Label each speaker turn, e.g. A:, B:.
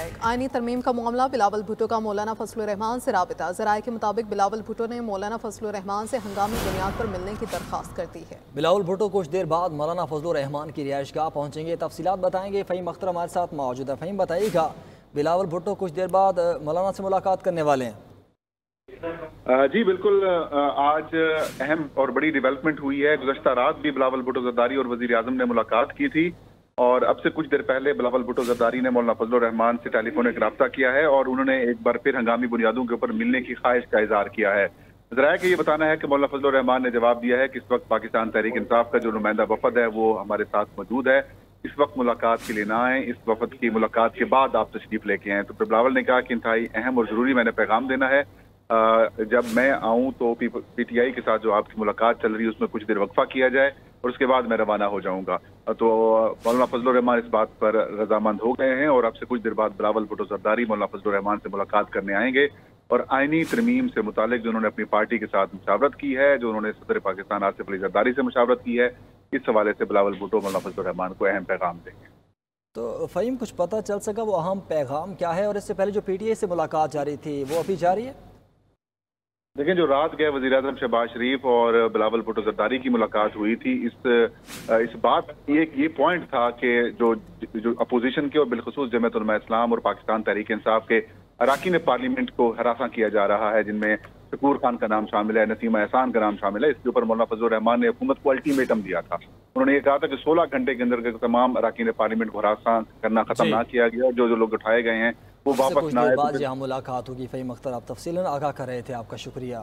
A: आइनी तरमीम का मामला बिलावल भुटो का मौलाना फ़सल रहमान से रबता। जराये के मुताबिक बिलावल भुटो ने मौलाना फ़सल रहमान से हंगामी बुनियाद पर मिलने की दरख्वास्त कर दी है।
B: बिलावल भुटो कुछ देर बाद मौलाना फजल रहमान की रिहाइश गाह पहुँचेंगे। तफसीत बताएँगे। फ़हीम अख्तर हमारे साथ मौजूद है। फ़हीम बताइएगा बिलावल भुटो कुछ देर बाद मौलाना से मुलाकात करने वाले हैं।
C: जी बिल्कुल आज अहम और बड़ी डेवलपमेंट हुई है। गुजशत रात भी बिलावल भुट्टो जरदारी और वजी अजम ने मुलाकात की थी। और अब से कुछ देर पहले बिलावल भुट्टो जरदारी ने मौलाना फजल रहमान से टेलीफोनिक रबता किया है और उन्होंने एक बार फिर हंगामी बुनियादों के ऊपर मिलने की ख्वाहिश का इजहार किया है। जरा के ये बताना है कि मौलाना फजल रहमान ने जवाब दिया है कि इस वक्त पाकिस्तान तहरीक इंसाफ का जो नुमाइंदा वफद है, वो हमारे साथ मौजूद है। इस वक्त मुलाकात के लिए ना आए, इस वफद की मुलाकात के बाद आप तशरीफ़ लेके आए। तो बिलावल ने कहा कि इंतहाई अहम और ज़रूरी मैंने पैगाम देना है। जब मैं आऊँ तो पीटीआई के साथ जो आपकी मुलाकात चल रही है, उसमें कुछ देर वक्फा किया जाए। और उसके बाद मैं रवाना हो जाऊँगा। तो मौलाना फजल रहमान इस बात पर रजामंद हो गए हैं और अब से कुछ देर बाद बिलावल भुटो जरदारी मौलाना फजल रहमान से मुलाकात करने आएँगे। और आइनी तरमीम से मुतालिक जो उन्होंने अपनी पार्टी के साथ मुशावरत की है, जो उन्होंने सदर पाकिस्तान आसिफ अली जरदारी से मुशावरत की है, इस हवाले से बिलावल भुटो मौलाना फजल रहमान को अहम पैगाम देंगे।
B: तो फ़हीम, कुछ पता चल सका वो अहम पैगाम क्या है? और इससे पहले जो पी टी आई से मुलाकात जारी थी, वो अभी जारी है?
C: देखिए जो रात गए वजी अजम शहबाज शरीफ और बिलावल भुटो जरदारी की मुलाकात हुई थी इस इस बात ये ये पॉइंट था कि जो जो अपोजिशन के और बिलखसूस जमत इस्लाम और पाकिस्तान तहरीक इंसाफ के अरकान पार्लियामेंट को हरासा किया जा रहा है जिनमें शकूर खान का नाम शामिल है नसीमा एहसान का नाम शामिल है इसके ऊपर मौलाना फजल रहमान ने हुकूमत को अल्टीमेटम दिया था। उन्होंने ये कहा था कि 16 घंटे के अंदर तमाम अरकान पार्लियामेंट को हरासा करना खत्म ना किया गया जो जो लोग उठाए गए हैं वो वापस ना आए
B: बाद यहाँ मुलाकात होगी फ़हीम अख्तर आप तफसी आगाह कर रहे थे आपका शुक्रिया।